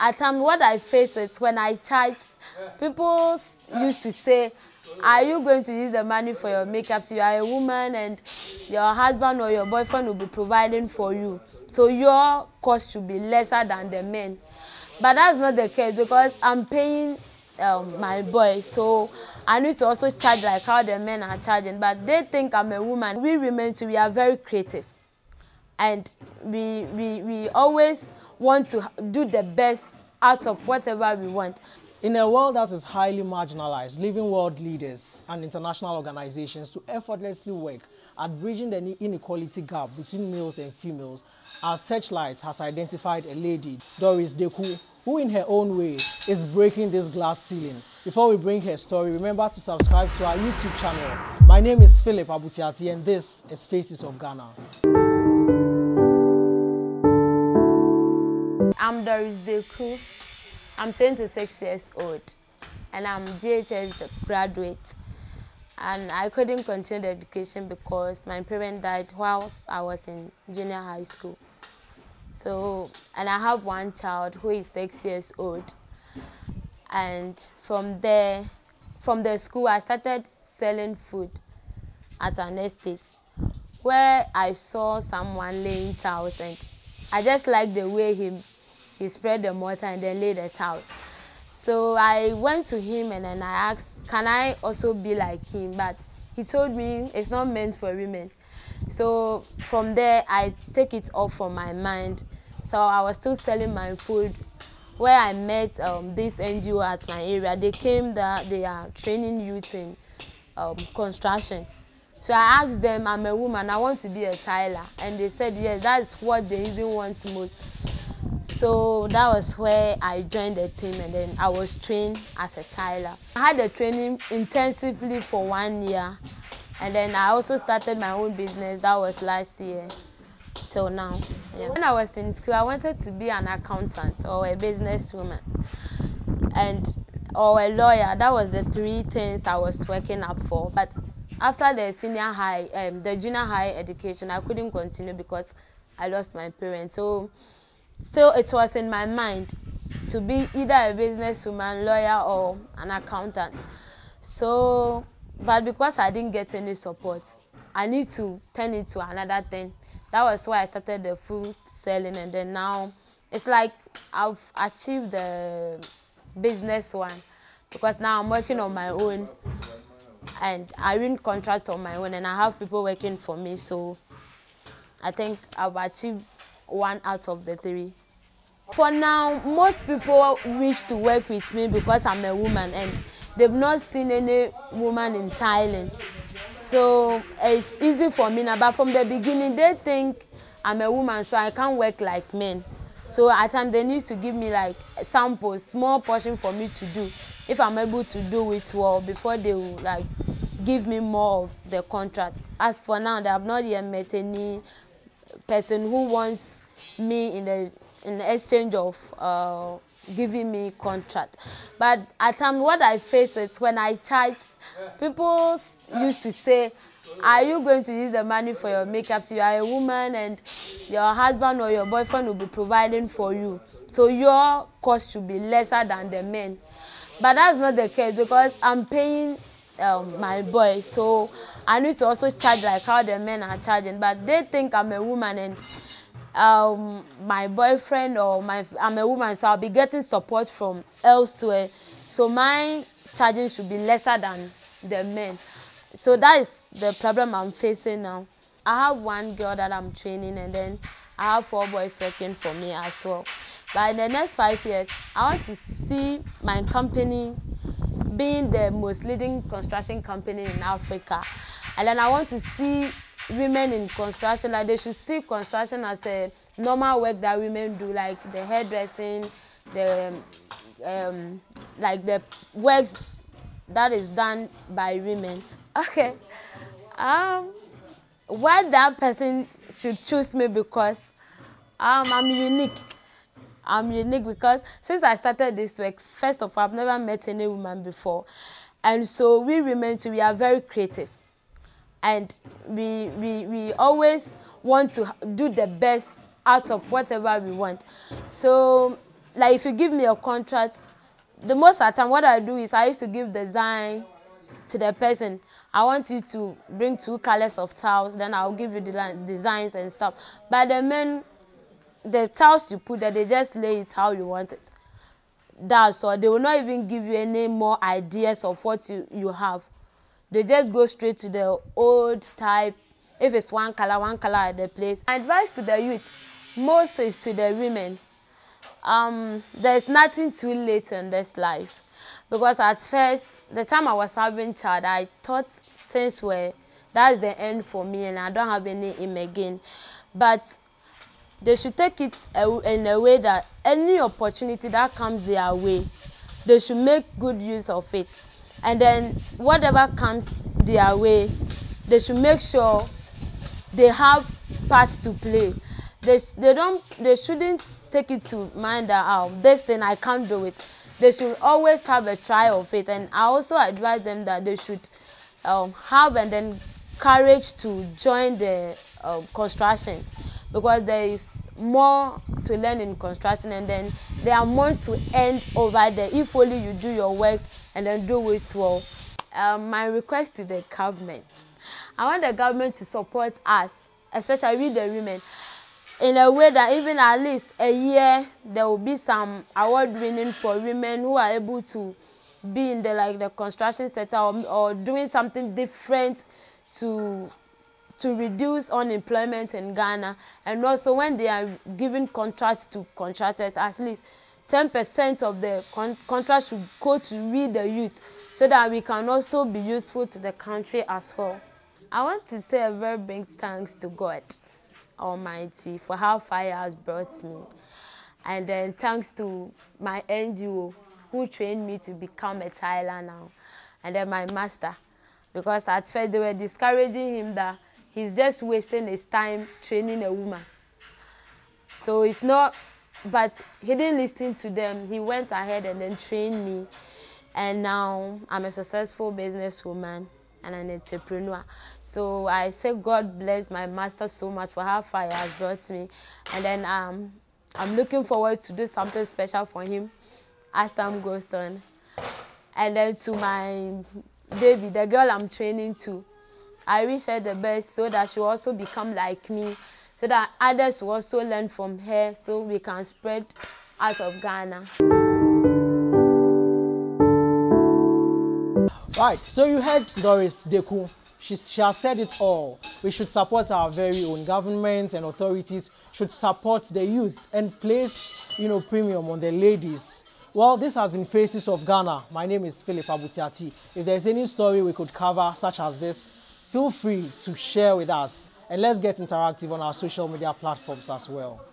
At times, what I face is when I charge, people used to say, are you going to use the money for your makeup? So you are a woman and your husband or your boyfriend will be providing for you. So your cost should be lesser than the men. But that's not the case because I'm paying um, my boy. So I need to also charge like how the men are charging. But they think I'm a woman. We women too, we are very creative. And we, we, we always want to do the best out of whatever we want. In a world that is highly marginalized, leaving world leaders and international organizations to effortlessly work at bridging the inequality gap between males and females, our Searchlight has identified a lady, Doris Deku, who in her own way is breaking this glass ceiling. Before we bring her story, remember to subscribe to our YouTube channel. My name is Philip Abutiati and this is Faces of Ghana. I'm Doris Deku. I'm 26 years old and I'm JHS graduate. And I couldn't continue the education because my parents died whilst I was in junior high school. So, and I have one child who is six years old. And from there, from the school, I started selling food at an estate where I saw someone laying tiles and I just liked the way he, he spread the mortar and then laid the tiles. So I went to him and then I asked, can I also be like him? But he told me it's not meant for women. So from there, I take it off from my mind. So I was still selling my food where I met um, this NGO at my area. They came that they are training youth in um, construction. So I asked them, I'm a woman, I want to be a tiler. And they said, yes, that's what they even want most. So that was where I joined the team and then I was trained as a tiler. I had the training intensively for one year and then I also started my own business. That was last year till now. Yeah. When I was in school, I wanted to be an accountant or a businesswoman and or a lawyer. That was the three things I was working up for. But after the senior high, um, the junior high education, I couldn't continue because I lost my parents. So still it was in my mind to be either a businesswoman, lawyer, or an accountant. So, but because I didn't get any support, I need to turn into another thing. That was why I started the food selling, and then now it's like I've achieved the business one because now I'm working on my own and I win contracts on my own and I have people working for me. So I think I've achieved one out of the three. For now, most people wish to work with me because I'm a woman and they've not seen any woman in Thailand. So it's easy for me now. But from the beginning, they think I'm a woman, so I can't work like men. So at times they need to give me like samples, small portion for me to do. If I'm able to do it well before they will like give me more of the contract. As for now, they have not yet met any person who wants me in the in exchange of uh, giving me contract. But at times what I face is when I charge, people used to say, are you going to use the money for your makeup? So you are a woman and your husband or your boyfriend will be providing for you. So your cost should be lesser than the men. But that's not the case because I'm paying um, my boy. So I need to also charge like how the men are charging. But they think I'm a woman and um, my boyfriend or my I'm a woman, so I'll be getting support from elsewhere. So my charging should be lesser than the men. So that is the problem I'm facing now. I have one girl that I'm training and then I have four boys working for me as well. But in the next five years, I want to see my company being the most leading construction company in Africa. And then I want to see women in construction, like they should see construction as a normal work that women do, like the hairdressing, the um, like the works that is done by women. Okay, um, why that person should choose me because um, I'm unique. I'm unique because since I started this work, first of all, I've never met any woman before. And so we women too, we are very creative. And we, we, we always want to do the best out of whatever we want. So like if you give me a contract, the most of the time what I do is I used to give design to the person. I want you to bring two colors of tiles, then I'll give you the designs and stuff. But the men, the tiles you put there, they just lay it how you want it. That's all. They will not even give you any more ideas of what you, you have. They just go straight to the old type. If it's one color, one color at the place. My advice to the youth, most is to the women. Um, there's nothing too late in this life. Because at first, the time I was having child, I thought things were, that's the end for me and I don't have any aim again. But they should take it in a way that any opportunity that comes their way, they should make good use of it. And then whatever comes their way, they should make sure they have parts to play. They, they don't they shouldn't take it to mind that oh this thing I can't do it. They should always have a try of it. And I also advise them that they should um, have and then courage to join the uh, construction because there is more to learn in construction and then there are more to end over there if only you do your work and then do it well. Um, my request to the government, I want the government to support us, especially the women, in a way that even at least a year there will be some award winning for women who are able to be in the like the construction sector or, or doing something different to to reduce unemployment in Ghana and also when they are giving contracts to contractors at least 10% of the con should go to we the youth so that we can also be useful to the country as well. I want to say a very big thanks to God Almighty for how far has brought me. And then thanks to my NGO who trained me to become a tiler now. And then my master. Because at first they were discouraging him that he's just wasting his time training a woman. So it's not, but he didn't listen to them. He went ahead and then trained me. And now I'm a successful businesswoman and an entrepreneur. So I say God bless my master so much for how far he has brought me. And then um, I'm looking forward to do something special for him as time goes on. And then to my baby, the girl I'm training to, I wish her the best so that she will also become like me, so that others will also learn from her so we can spread out of Ghana. Right, so you heard Doris Deku. She, she has said it all. We should support our very own government and authorities should support the youth and place, you know, premium on the ladies. Well, this has been Faces of Ghana. My name is Philip Abutiati. If there's any story we could cover, such as this, feel free to share with us and let's get interactive on our social media platforms as well.